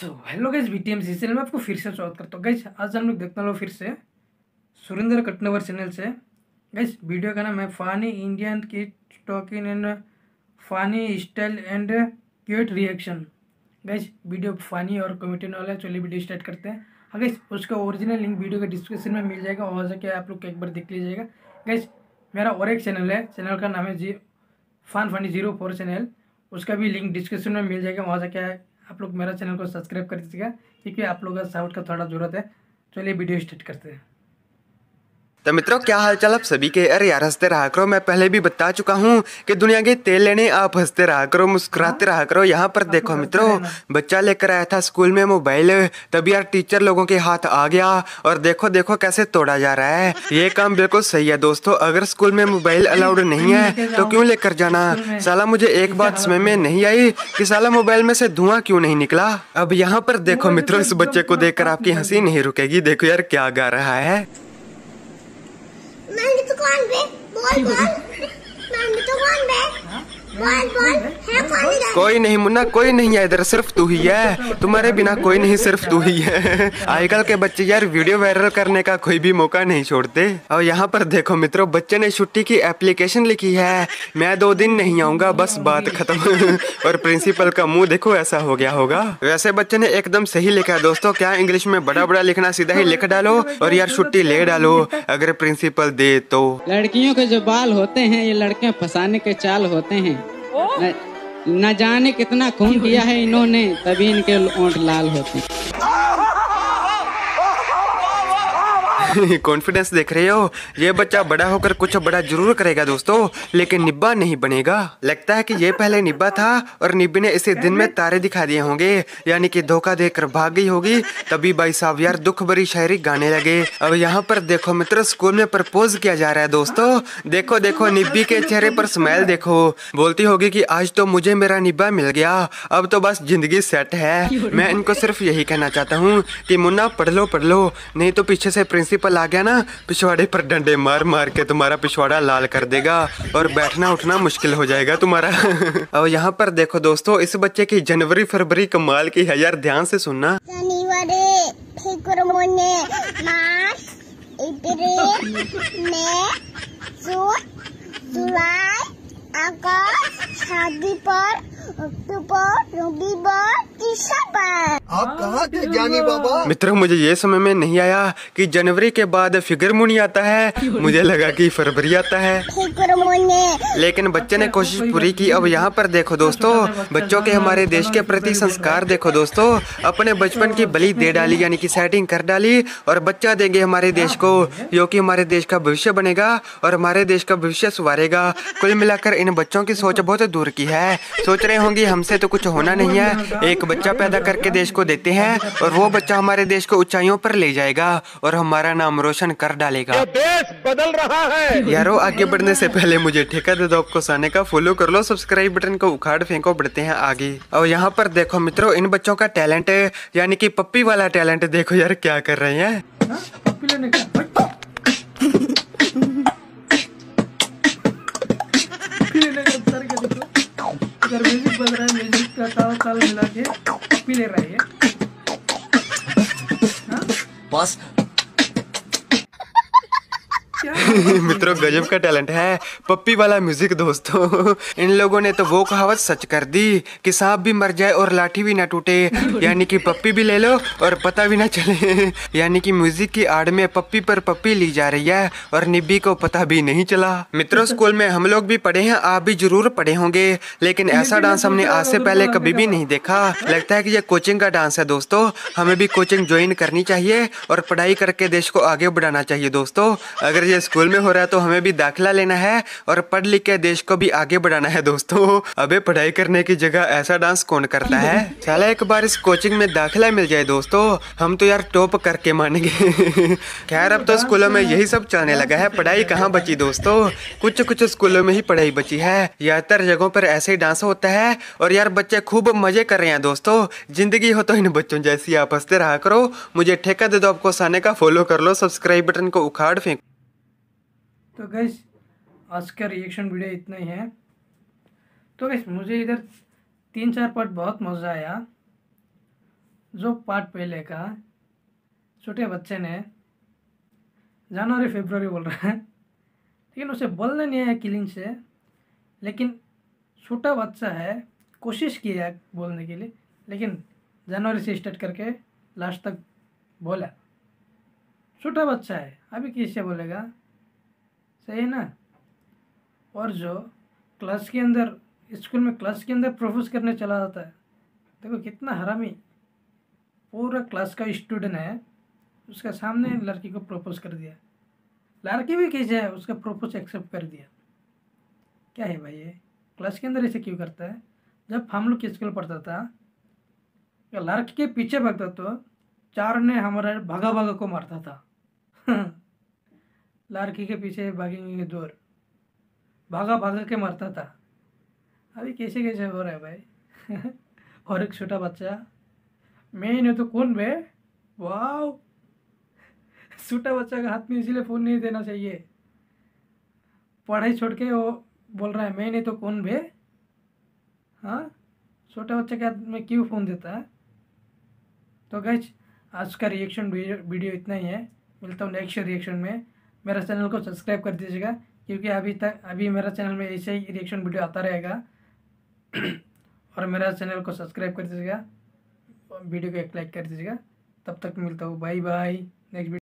So hello guys B T M C channel में आपको फिर से स्वागत करता हूँ। गाइस आज हम लोग देखने वाले फिर से सुरेंद्र कटनवर चैनल से। गाइस वीडियो का नाम है फानी इंडियन की talking and funny style and cute reaction guys video funny और कॉमेडी वाला है, चलिए वीडियो स्टार्ट करते हैं। हाँ गाइस उसका ओरिजिनल लिंक वीडियो के डिस्क्रिप्शन में मिल जाएगा, वहाँ जाके आप लोग एक बार देख लीजिएगा। गाइस मेरा और एक चैनल है चैनल का नाम है जी फान फानी ज़ीरो फोर चैनल उसका भी लिंक डिस्क्रिप्शन में मिल जाएगा, वहाँ जाके आप लोग मेरा चैनल को सब्सक्राइब कर दीजिएगा, क्योंकि आप लोगों का सपोर्ट का थोड़ा ज़रूरत है। चलिए वीडियो स्टार्ट करते हैं। तो मित्रों क्या हाल चाल आप सभी के? अरे यार हँसते रहा करो। मैं पहले भी बता चुका हूँ कि दुनिया के तेल लेने आप हँसते रहा करो मुस्कुराते रहा करो। यहाँ पर देखो मित्रों बच्चा लेकर आया था स्कूल में मोबाइल तभी यार टीचर लोगों के हाथ आ गया। और देखो देखो कैसे तोड़ा जा रहा है। ये काम बिल्कुल सही है दोस्तों अगर स्कूल में मोबाइल अलाउड नहीं है तो क्यों लेकर जाना? साला मुझे एक बात समझ में नहीं आई कि साला मोबाइल में से धुआँ क्यों नहीं निकला? अब यहाँ पर देखो मित्रों इस बच्चे को देखकर आपकी हँसी नहीं रुकेगी। देखो यार क्या गा रहा है। मैं बे बोल बोल मैं तो कौन बे है कोई नहीं मुन्ना, कोई नहीं है इधर, सिर्फ़ तू ही है। तुम्हारे बिना कोई नहीं, सिर्फ़ तू ही है। आजकल के बच्चे यार वीडियो वायरल करने का कोई भी मौका नहीं छोड़ते। और यहाँ पर देखो मित्रों, बच्चे ने छुट्टी की एप्लीकेशन लिखी है। मैं दो दिन नहीं आऊँगा, बस बात खत्म। और प्रिंसिपल का मुँह देखो, ऐसा हो गया होगा। वैसे बच्चे ने एकदम सही लिखा है। दोस्तों, क्या इंग्लिश में बड़ा बड़ा लिखना, सीधा ही लिख डालो। और यार छुट्टी ले डालो, अगर प्रिंसिपल दे तो। लड़कियों के जो बाल होते हैं, ये लड़के फंसाने के चाल होते हैं। न, न जाने कितना खून दिया है इन्होंने तभी इनके ओंठ लाल होते हैं कॉन्फिडेंस देख रहे हो? ये बच्चा बड़ा होकर कुछ बड़ा ज़रूर करेगा दोस्तों, लेकिन निब्बा नहीं बनेगा। लगता है कि ये पहले निब्बा था और निब्बी ने इसे दिन में तारे दिखा दिए होंगे, यानी कि धोखा देकर भाग गई होगी। तभी भाई साहब यार दुख भरी शायरी गाने लगे। अब यहाँ पर देखो मित्र, स्कूल में प्रपोज किया जा रहा है दोस्तों। देखो देखो, निब्बी के चेहरे पर स्माइल देखो। बोलती होगी कि आज तो मुझे मेरा निब्बा मिल गया, अब तो बस ज़िंदगी सेट है। मैं इनको सिर्फ़ यही कहना चाहता हूँ कि मुन्ना, पढ़ लो पढ़ लो, नहीं तो पीछे से प्रिंसिपल आ गया ना, पिछवाड़े पर डंडे मार मार के तुम्हारा पिछवाड़ा लाल कर देगा और बैठना उठना मुश्किल हो जाएगा तुम्हारा। और यहाँ पर देखो दोस्तों, इस बच्चे की जनवरी फरवरी कमाल की है यार, ध्यान से सुनना। जुलाई, अगस्त, शादी पर आप कहाँ थे ज्ञानी बाबा? मित्रों मुझे ये समझ में नहीं आया कि जनवरी के बाद फिगर मुनी आता है। मुझे लगा कि फरवरी आता है। लेकिन बच्चे ने कोशिश पूरी की। अब यहाँ पर देखो दोस्तों बच्चों के हमारे देश के प्रति संस्कार देखो दोस्तों। अपने बचपन की बलि दे डाली यानी कि सेटिंग कर डाली और बच्चा देंगे हमारे देश को जो कि हमारे देश का भविष्य बनेगा और हमारे देश का भविष्य सुधारेगा। कुल मिलाकर इन बच्चों की सोच बहुत दूर की है। सोच रहे होंगे हमसे तो कुछ होना नहीं है। एक बच्चा पैदा करके देश को देते हैं और वो बच्चा हमारे देश को ऊंचाइयों पर ले जाएगा और हमारा नाम रोशन कर डालेगा। देश बदल रहा है। यारो आगे बढ़ने से पहले मुझे ठेका दे दो आपको साने का फॉलो कर लो सब्सक्राइब बटन को उखाड़ फेंको बढ़ते हैं आगे। और यहाँ पर देखो मित्रों इन बच्चों का टैलेंट यानी कि पप्पी वाला टैलेंट देखो यार क्या कर रहे हैं। इधर म्यूज़िक बज रहा है म्यूज़िक का ताल ताल मिला के पी ले रहा है? ये बस मित्रों, गजब का टैलेंट है। पप्पी वाला म्यूज़िक, दोस्तों। इन लोगों ने तो वो कहावत सच कर दी कि सांप भी मर जाए और लाठी भी ना टूटे। यानी कि पप्पी भी ले लो और पता भी ना चले। यानी कि म्यूज़िक की आड़ में पप्पी पर पप्पी ली जा रही है और निब्बी को पता भी नहीं चला। मित्रों, स्कूल में हम लोग भी पढ़े हैं, आप भी ज़रूर पढ़े होंगे। लेकिन ऐसा डांस हमने आज से पहले कभी भी नहीं देखा। लगता है कि ये कोचिंग का डांस है, दोस्तों। हमें भी कोचिंग ज्वाइन करनी चाहिए और पढ़ाई करके देश को आगे बढ़ाना चाहिए, दोस्तों। अगर ये स्कूल में हो रहा है तो हमें भी दाखिला लेना है और पढ़ लिख के देश को भी आगे बढ़ाना है दोस्तों। अबे, पढ़ाई करने की जगह ऐसा डांस कौन करता है? साला, एक बार इस कोचिंग में दाखिला मिल जाए दोस्तों, हम तो यार टॉप करके मानेंगे। खैर, अब तो स्कूलों में यही सब चलने लगा है। पढ़ाई कहाँ बची दोस्तों? कुछ कुछ स्कूलों में ही पढ़ाई बची है। ज़्यादातर जगहों पर ऐसे ही डांस होता है और यार बच्चे खूब मज़े कर रहे हैं दोस्तों। ज़िंदगी हो तो इन बच्चों जैसी आप हँसते रहा करो। मुझे ठेका दे दो, आपको साने का फॉलो कर लो सब्सक्राइब बटन को उखाड़ फेंक तो गैस आज का रिएक्शन वीडियो इतना ही है। तो गैस मुझे इधर तीन चार पार्ट बहुत मज़ा आया। जो पार्ट पहले का, छोटे बच्चे ने जनवरी फेब्रुवरी बोल रहा है। लेकिन उसे बोलने नहीं आया किलिंग से। लेकिन छोटा बच्चा है, कोशिश किया बोलने के लिए। लेकिन जनवरी से स्टार्ट करके लास्ट तक बोला। छोटा बच्चा है, अभी कैसे बोलेगा? सही है ना? और जो क्लास के अंदर स्कूल में क्लास के अंदर प्रपोज करने चला जाता है। देखो कितना हरामी। पूरा क्लास का स्टूडेंट है, उसका सामने लड़की को प्रपोज कर दिया। लड़की भी कैसे है, उसका प्रपोज एक्सेप्ट कर दिया। क्या है भाई ये? क्लास के अंदर ऐसे क्यों करता है? जब हम लोग स्कूल पढ़ता था लड़की के पीछे भागता तो चार ने हमारा भागा भागा को मारता था। लड़की के पीछे भागेंगे दूर। भागा भागा के मरता था। अभी कैसे कैसे हो रहा है भाई? और एक छोटा बच्चा। मैं नहीं तो कौन बे? वाह छोटा बच्चा का हाथ में इसीलिए फ़ोन नहीं देना चाहिए। पढ़ाई छोड़ के वो बोल रहा है, मैं नहीं तो कौन बे? हाँ? छोटा बच्चा के हाथ में क्यों फ़ोन देता है? तो गैस आज का रिएक्शन वीडियो इतना ही है। मिलता हूँ नेक्स्ट रिएक्शन में। मेरा चैनल को सब्सक्राइब कर दीजिएगा, क्योंकि अभी तक, अभी मेरा चैनल में ऐसे ही रिएक्शन वीडियो आता रहेगा। और मेरा चैनल को सब्सक्राइब कर दीजिएगा वीडियो को एक लाइक कर दीजिएगा। तब तक मिलता हूँ। Bye bye next